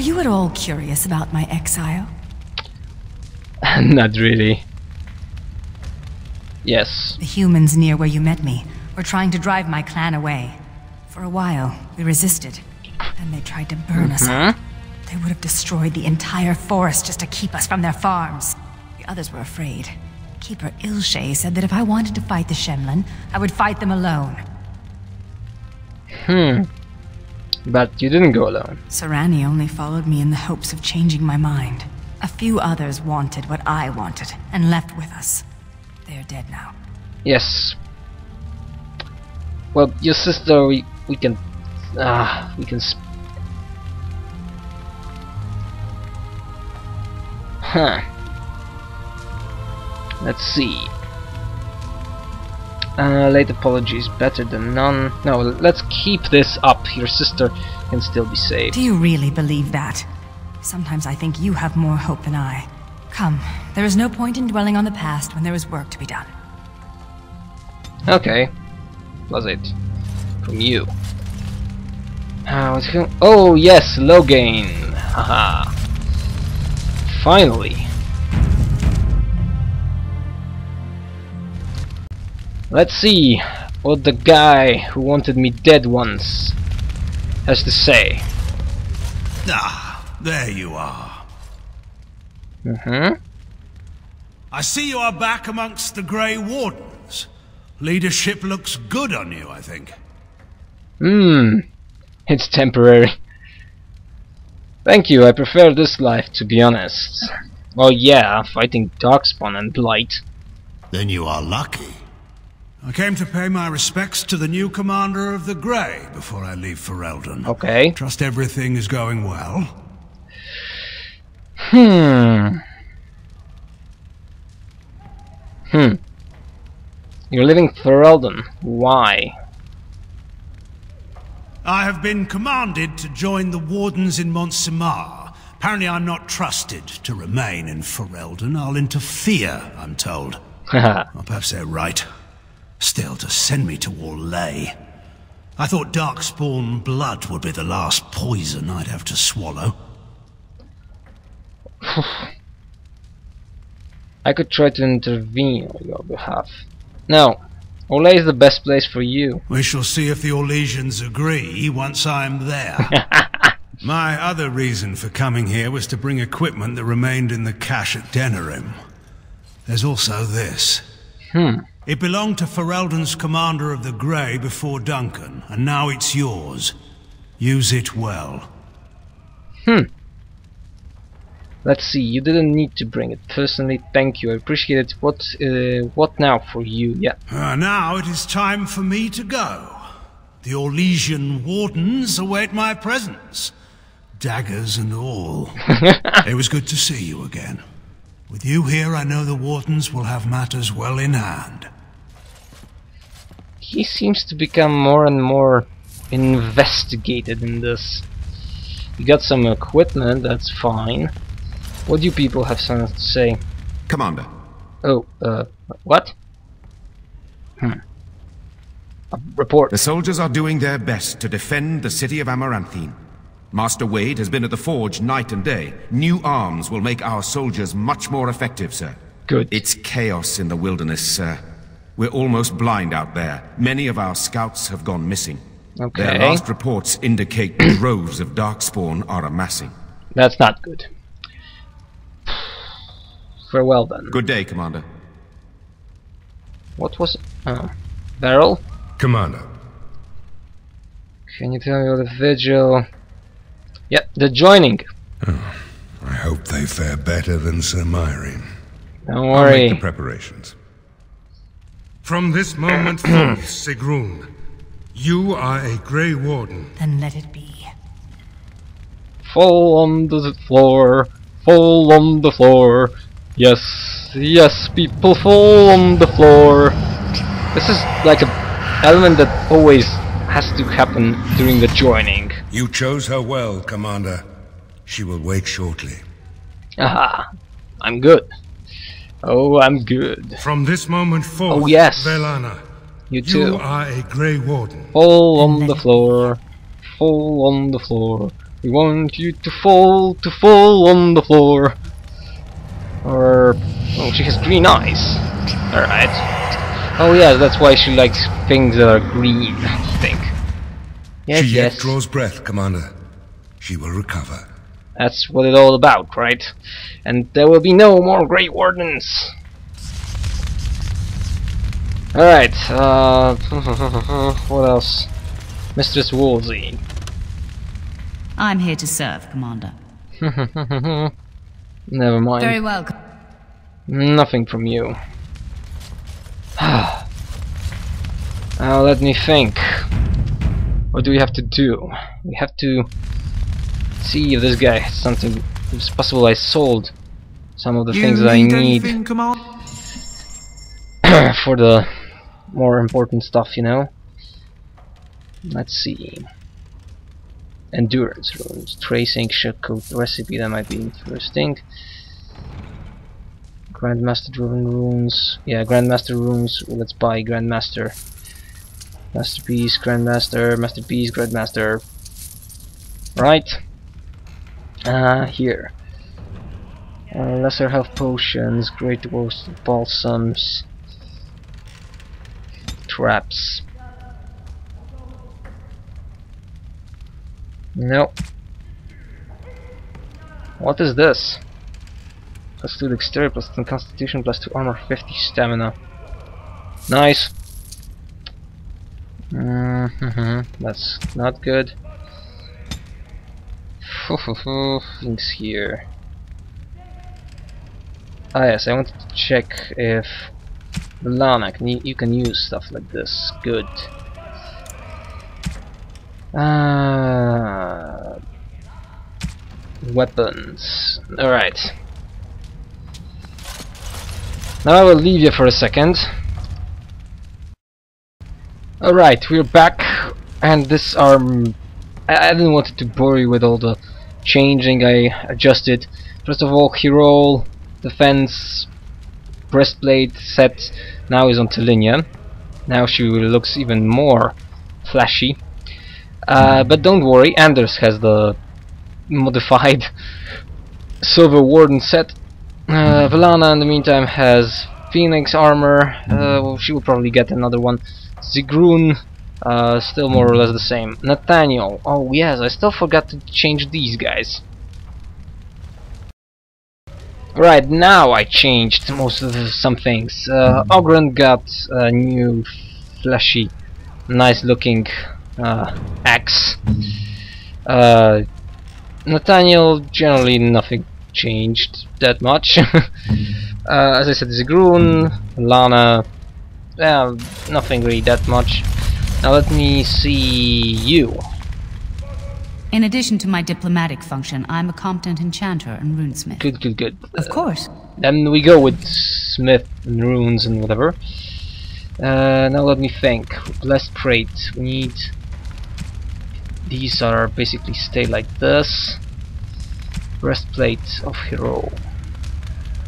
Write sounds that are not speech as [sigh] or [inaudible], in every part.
Are you at all curious about my exile? [laughs] Not really. Yes. The humans near where you met me were trying to drive my clan away. For a while, we resisted. Then they tried to burn us Huh? out. They would have destroyed the entire forest just to keep us from their farms. The others were afraid. Keeper Ilshae said that if I wanted to fight the Shemlen, I would fight them alone. Hmm. But you didn't go alone. Seranni only followed me in the hopes of changing my mind. A few others wanted what I wanted and left with us. They're dead now. Yes. Well, your sister, we we can, ah, we can. Huh. Let's see. Uh, late apology is better than none. No, let's keep this up. Your sister can still be saved. Do you really believe that? Sometimes I think you have more hope than I. Come, there is no point in dwelling on the past when there is work to be done. Okay. Was it from you? Uh, what's oh yes, Loghain. Haha. Finally. Let's see what the guy who wanted me dead once has to say. Ah, there you are. Mm-hmm. I see you are back amongst the Grey Wardens. Leadership looks good on you, I think. Hmm. It's temporary. Thank you, I prefer this life to be honest. Well yeah, fighting Darkspawn and Blight. Then you are lucky. I came to pay my respects to the new commander of the Grey before I leave for Eldon. Okay. Trust everything is going well. Hmm. Hmm. You're leaving Ferelden. Why? I have been commanded to join the Wardens in Montsimmard. Apparently I'm not trusted to remain in Ferelden. I'll interfere, I'm told. [laughs] Perhaps they're right. Still, to send me to Orlais. I thought Darkspawn blood would be the last poison I'd have to swallow. [sighs] I could try to intervene on your behalf. No. Orlais is the best place for you. We shall see if the Orlesians agree once I'm there. [laughs] My other reason for coming here was to bring equipment that remained in the cache at Denerim. There's also this. Hmm. It belonged to Ferelden's commander of the Grey before Duncan, and now it's yours. Use it well. Hmm. Let's see, you didn't need to bring it. Personally, thank you. I appreciate it. What uh, what now for you? Yeah. Uh, now it is time for me to go. The Orlesian wardens await my presence. Daggers and all. [laughs] it was good to see you again. With you here, I know the wardens will have matters well in hand. He seems to become more and more investigated in this. You got some equipment, that's fine. What do you people have something to say? Commander, Oh, uh, what? Hmm. A report. the soldiers are doing their best to defend the city of Amaranthine. Master Wade has been at the forge night and day. New arms will make our soldiers much more effective, sir. Good. It's chaos in the wilderness, sir. We're almost blind out there. Many of our scouts have gone missing. Okay. Their last reports indicate [clears throat] droves of darkspawn are amassing. That's not good. Farewell then. Good day, Commander. What was it? Uh, oh. Beryl? Commander, Can you tell me what the vigil... Yep, the joining. Oh, I hope they fare better than Sir Myrin. Don't worry. I'll make the preparations. From this moment [clears throat] forth, Sigrun, you are a Grey Warden. Then let it be. Fall on the floor. Fall on the floor. Yes, yes, people fall on the floor. This is like an element that always has to happen during the joining. You chose her well, Commander. She will wake shortly. Aha, I'm good. Oh, I'm good. From this moment forth, Oh, yes. Velanna, You too. you are a Grey Warden. Fall on the floor. Fall on the floor. We want you to fall, to fall on the floor. Or oh, she has green eyes. All right. Oh yeah, that's why she likes things that are green. I think. Yes, she yet yes. draws breath, Commander. She will recover. That's what it's all about, right? And there will be no more Grey Wardens. Alright, uh, [laughs] what else? Mistress Woolsey. I'm here to serve, Commander. [laughs] Never mind. Very well. Nothing from you. [sighs] now let me think. What do we have to do? We have to see if this guy has something. It's possible I sold some of the things that I need [clears throat] for the more important stuff, you know. Let's see. Endurance runes, tracing shortcut recipe that might be interesting. Grandmaster driven runes. Yeah, Grandmaster runes. Let's buy Grandmaster. Masterpiece, Grandmaster, Masterpiece, Grandmaster. Right. Uh, here. Uh, lesser health potions, great balsams, traps. No. What is this? Plus 2 dexterity, plus 10 constitution, plus 2 armor, 50 stamina. Nice. Mm-hmm. That's not good. Things here. Ah yes, I wanted to check if Lana, can you, you can use stuff like this. Good. Ah, weapons. Alright. Now I will leave you for a second. Alright, we're back, and this arm. I, I didn't want to bore you with all the changing I adjusted. First of all, hero defense breastplate set now is on Thalinia. Now she looks even more flashy. Uh, but don't worry, Anders has the modified [laughs] Silver Warden set. Uh, Velanna, in the meantime, has Phoenix armor. Uh, she will probably get another one. Sigrun, uh, still more or less the same. Nathaniel. Oh yes, I still forgot to change these guys. Right now I changed most of some things. Uh, Ogren got a new flashy, nice looking uh, axe. Uh, Nathaniel generally nothing changed that much. [laughs] uh, as I said, Sigrun, Lana, well, nothing really that much. Now let me see you. In addition to my diplomatic function, I'm a competent enchanter and runesmith. Good, good, good. Of course. Then we go with Smith and runes and whatever. Uh, now let me think. Blessed Crate. We need. These are basically stay like this. Breastplate of Hero.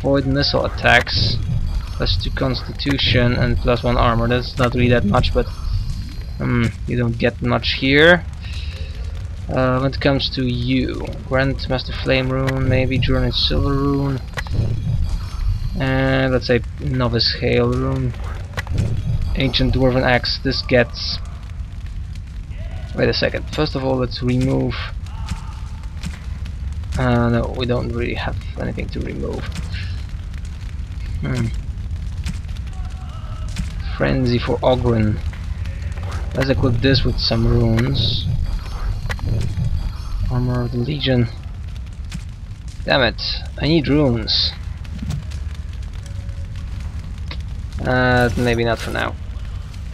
Void missile attacks. Plus 2 constitution and plus 1 armor. That's not really that much, but um, you don't get much here. Uh, when it comes to you, Grandmaster Flame Rune, maybe Journey Silver Rune, and let's say Novice Hail Rune, Ancient Dwarven Axe. This gets. Wait a second. First of all, let's remove. Uh, no, we don't really have anything to remove. Hmm. Frenzy for Ogren. Let's equip this with some runes. Armor of the Legion. Damn it, I need runes. Uh, maybe not for now.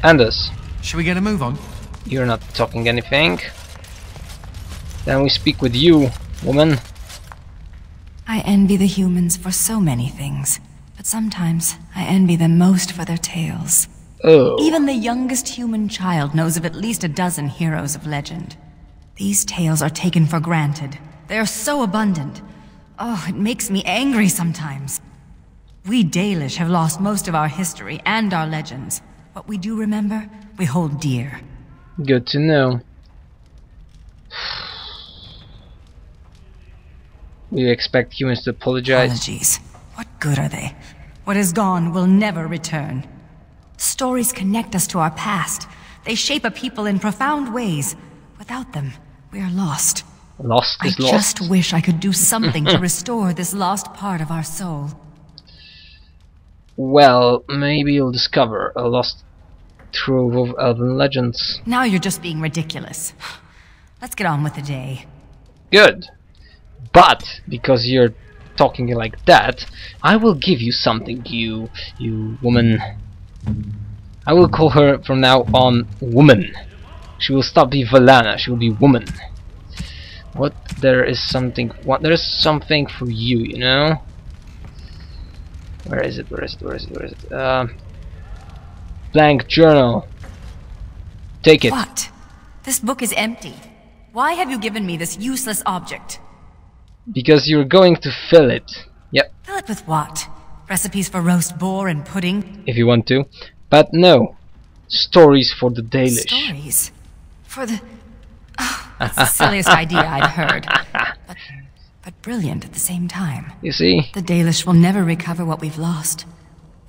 Anders, Should we get a move on? you're not talking anything. Then we speak with you, woman. I envy the humans for so many things, but sometimes I envy them most for their tales. Oh, Even the youngest human child knows of at least a dozen heroes of legend. These tales are taken for granted. They are so abundant. Oh, it makes me angry sometimes. We Dalish have lost most of our history and our legends. What we do remember, we hold dear. good to know. We expect humans to apologize. Apologies. What good are they? What is gone will never return. Stories connect us to our past. They shape a people in profound ways. Without them, we are lost. Lost I is lost. just wish I could do something to [laughs] restore this lost part of our soul. Well, maybe you'll discover a lost trove of elven legends. Now you're just being ridiculous. Let's get on with the day. Good. But because you're talking like that, I will give you something, you you woman. I will call her from now on woman. She will stop being Valana, she will be woman. What there is something what there is something for you, you know? Where is it? Where is it? Where is it? Where is it? Um blank journal. Take it. What? This book is empty. Why have you given me this useless object? Because you're going to fill it. Yep. Fill it with what? Recipes for roast boar and pudding? if you want to. But no, stories for the Dalish. Stories? For the... Oh, that's the silliest idea I've heard. But, but brilliant at the same time. You see, The Dalish will never recover what we've lost.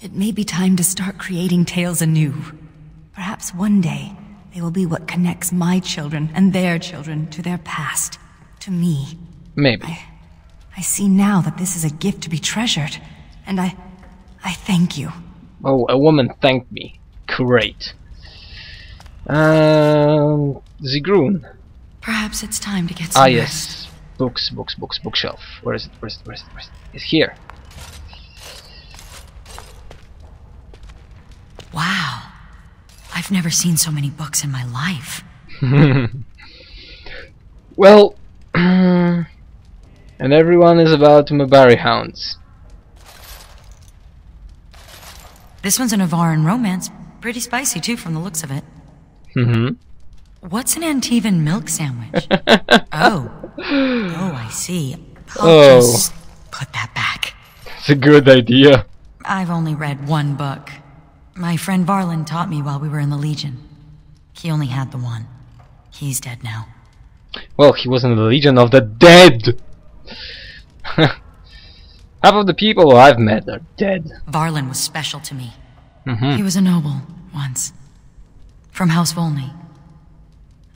It may be time to start creating tales anew. Perhaps one day, they will be what connects my children and their children to their past, to me. maybe. I see now that this is a gift to be treasured, and I... I thank you. Oh, a woman thanked me. Great. Um, Sigrun. Perhaps it's time to get some Ah, rest. yes. Books, books, books, bookshelf. Where is it? Where is it? Where is it? Where is it? It's here. Wow. I've never seen so many books in my life. [laughs] Well, [clears throat] and everyone is about Mabari hounds. This one's a Nevarran romance. Pretty spicy, too, from the looks of it. Mm hmm. What's an Antivan milk sandwich? [laughs] oh. Oh, I see. I'll Oh. just put that back. It's a good idea. I've only read one book. My friend Varlin taught me while we were in the Legion. He only had the one. He's dead now. Well, he was in the Legion of the Dead. Half of the people I've met are dead. Varlin was special to me. Mhm. He was a noble, once. From House Volney.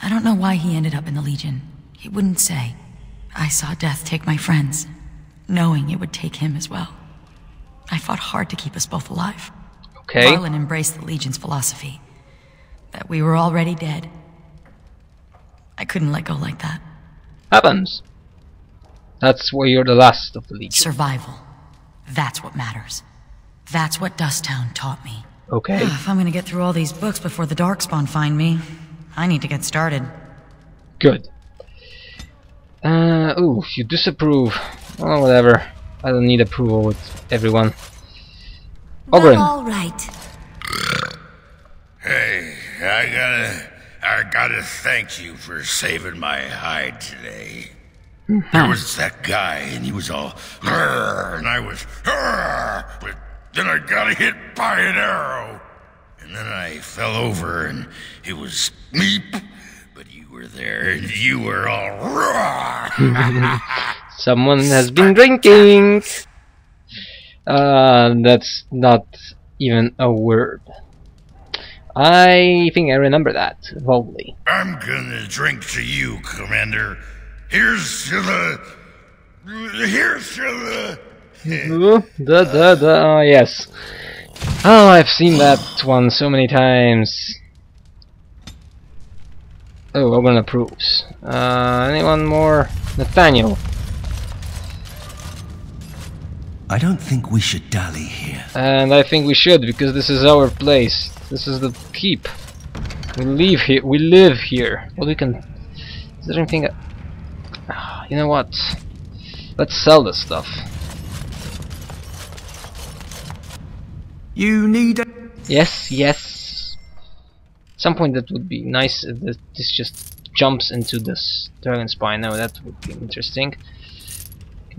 I don't know why he ended up in the Legion. He wouldn't say. I saw death take my friends, knowing it would take him as well. I fought hard to keep us both alive. Okay. Varlin embraced the Legion's philosophy. That we were already dead. I couldn't let go like that. Happens. That's why you're the last of the Legion. Survival. That's what matters. That's what Dusttown taught me. Okay. [sighs] If I'm gonna get through all these books before the Darkspawn find me, I need to get started. Good. Uh, ooh, you disapprove. Oh, whatever. I don't need approval with everyone. Ogren. all right. Hey, I gotta, I gotta thank you for saving my hide today. There was that guy, and he was all, and I was, but then I got hit by an arrow, and then I fell over, and it was meep, but you were there, and you were all. [laughs] Someone has been drinking! Uh, that's not even a word. I think I remember that, vaguely. I'm gonna drink to you, Commander. Here's to the, here's to the. Da da da, oh, yes. Oh, I've seen that one so many times. Oh, Ogren approves. Uh, anyone more? Nathaniel. I don't think we should dally here. And I think we should, because this is our place. This is the keep. We live here. We live here. Well, we can. Is there anything? [sighs] You know what? Let's sell this stuff. You need a Yes, yes. At some point, that would be nice. If this just jumps into this dragon spine. Now that would be interesting.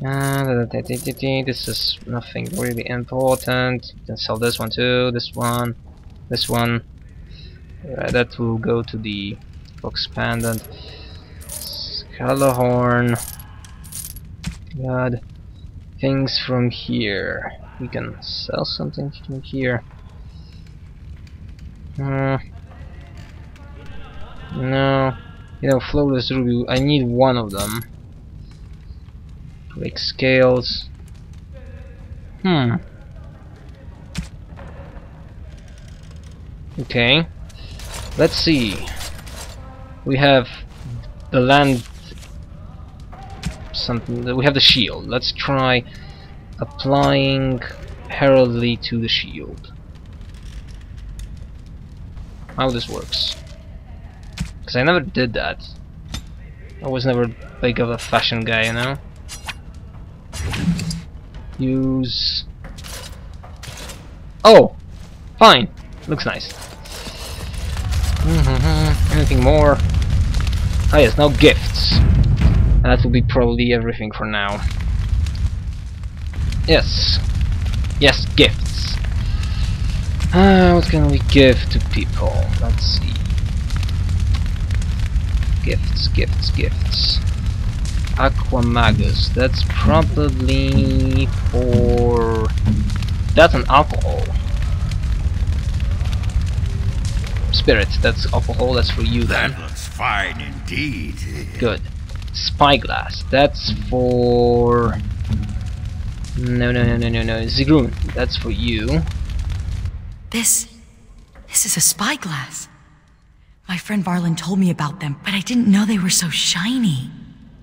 Uh, this is nothing really important. You can sell this one too. This one, this one. Uh, that will go to the Fox Pendant. Scalahorn. God. Things from here. We can sell something from here. Uh, no. You know, flawless ruby. I need one of them. Drake scales. Hmm. Okay. Let's see. We have the land something we have the shield. Let's try applying heraldry to the shield. How this works. Because I never did that. I was never big of a fashion guy, you know? Use... Oh! Fine! Looks nice. Anything more? Ah yes, now gifts. That will be probably everything for now. Yes. Yes, gifts. Uh, what can we give to people? Let's see. Gifts, gifts, gifts. Aquamagus. That's probably for... That's an alcohol. Spirit, that's alcohol, that's for you then. That looks fine indeed. [laughs] Good. Spyglass, that's for... No, no, no, no, no, no. Sigrun, that's for you. This. This is a spyglass. My friend Varlin told me about them, but I didn't know they were so shiny.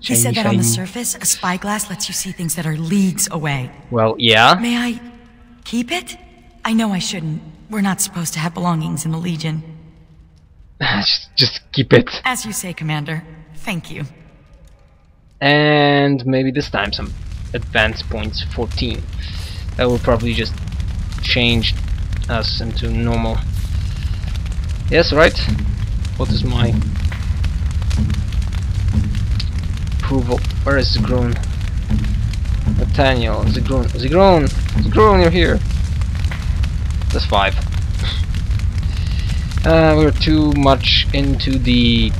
He said that on the surface, a spyglass lets you see things that are leagues away. Well, yeah. May I keep it? I know I shouldn't. We're not supposed to have belongings in the Legion. [laughs] just, just keep it. As you say, Commander. Thank you. And maybe this time some advance points 14. That will probably just change us into normal. Yes, right? What is my approval? Where is Sigrun? Nathaniel, Sigrun, Sigrun, Sigrun, you're here. That's five. [laughs] Uh, we're too much into the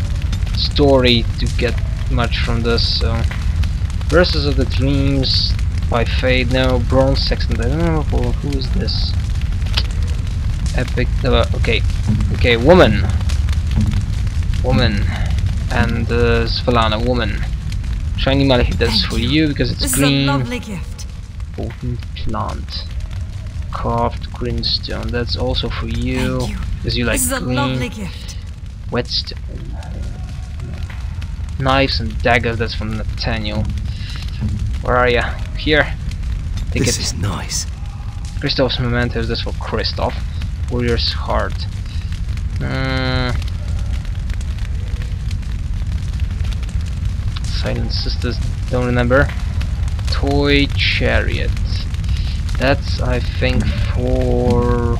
story to get much from this, so... Verses of the Dreams by Fade, no, Bronze Sextant, I don't know who, who is this? Epic, uh, okay, okay, Woman. Woman. And uh, Svalana, Woman. Shiny Malachite, that's for you. because it's This green. is a lovely gift. Potent plant. Carved greenstone, that's also for you. You. Because you like this is a lovely gift. Whetstone. Knives and daggers, that's from Nathaniel. Where are you? Here. Take This it. is nice. Kristoff's mementos, that's for Christoph. Warrior's Heart. Uh, Silent Sisters, don't remember. Toy Chariot. That's, I think, for...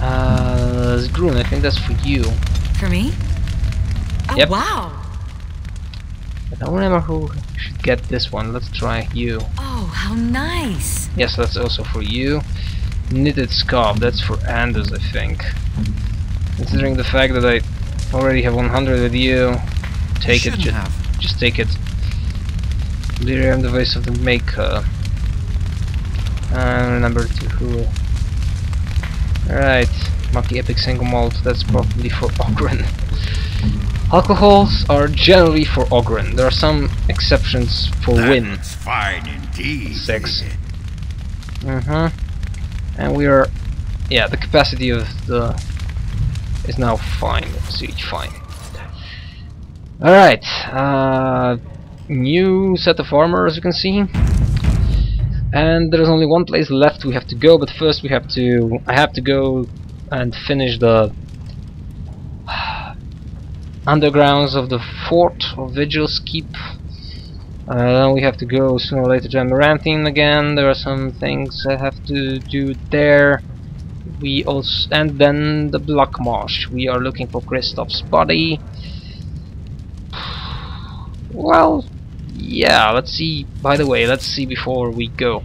Uh, Zgrun, I think that's for you. For me? Oh, Yep. wow. I don't remember who should get this one. Let's try you. Oh, how nice. Yes, that's also for you. Knitted scarf, that's for Anders, I think. Considering the fact that I already have 100 with you, take it, Shouldn't ju have. just take it. Lyrium, the voice of the maker. And remember to who. Alright, Monkey Epic Single Malt, that's probably for Ogren. [laughs] Alcohols are generally for Ogren. There are some exceptions for That Win. fine indeed. Six. Mm-hmm. And we are, yeah, the capacity of the is now fine. Siege fine. All right. Uh, new set of armor, as you can see. And there is only one place left we have to go, but first we have to. I have to go and finish the undergrounds of the fort of Vigil's Keep. Uh, we have to go sooner or later to Amaranthine again. There are some things I have to do there. We also and then the Black Marsh. We are looking for Kristoff's body. Well, yeah. Let's see. By the way, let's see before we go.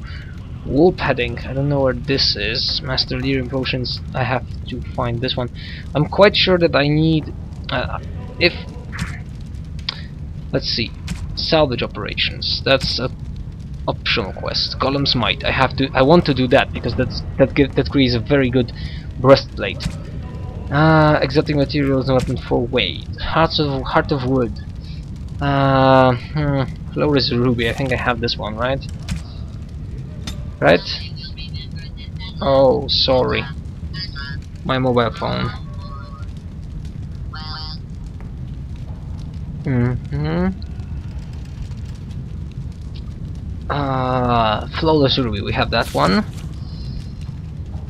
Wool padding. I don't know where this is. Master Lyrium potions. I have to find this one. I'm quite sure that I need. Uh, if let's see. salvage operations. That's a optional quest. Columns Might. I have to. I want to do that because that's that give, that creates a very good breastplate. Uh, exotic materials and weapon for weight. Hearts of Heart of Wood. Uh, hmm, Flawless Ruby. I think I have this one, right? Right? Oh, sorry. My mobile phone. Mm hmm Uh, flawless ruby, we have that one.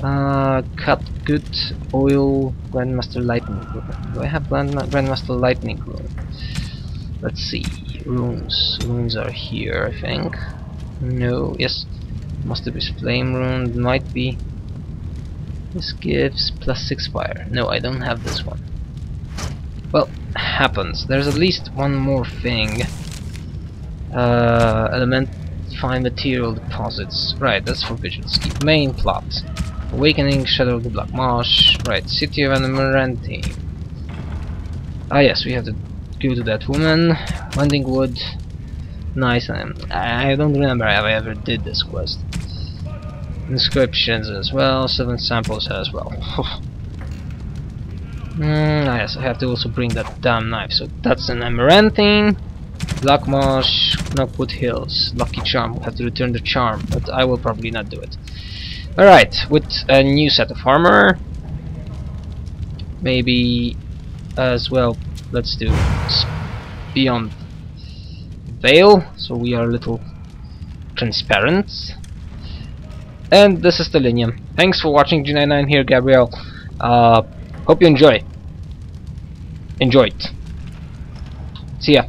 Uh, cut good oil Grandmaster Lightning. Do I have Grand Grandmaster Lightning rune? Let's see. Runes. Runes are here, I think. No, yes. Must be flame rune. Might be. This gives plus six fire. No, I don't have this one. Happens. There's at least one more thing. Uh, element find material deposits. Right, that's for Vigil's Keep. Main plot. Awakening Shadow of the Black Marsh. Right, City of Amaranthine. Ah yes, we have to go to that woman. Wending Wood. Nice. Um, I don't remember if I ever did this quest. Inscriptions as well. Seven samples as well. [laughs] mm, I have to also bring that damn knife. So that's an Amaranthine. Black Marsh, Knotwood Hills, Lucky Charm. We'll have to return the charm, but I will probably not do it. Alright, with a new set of armor, maybe as well, let's do Beyond Veil, so we are a little transparent. And this is Stellinium. Thanks for watching G99 here, Gabriel. Uh, hope you enjoy. Enjoy it. See ya.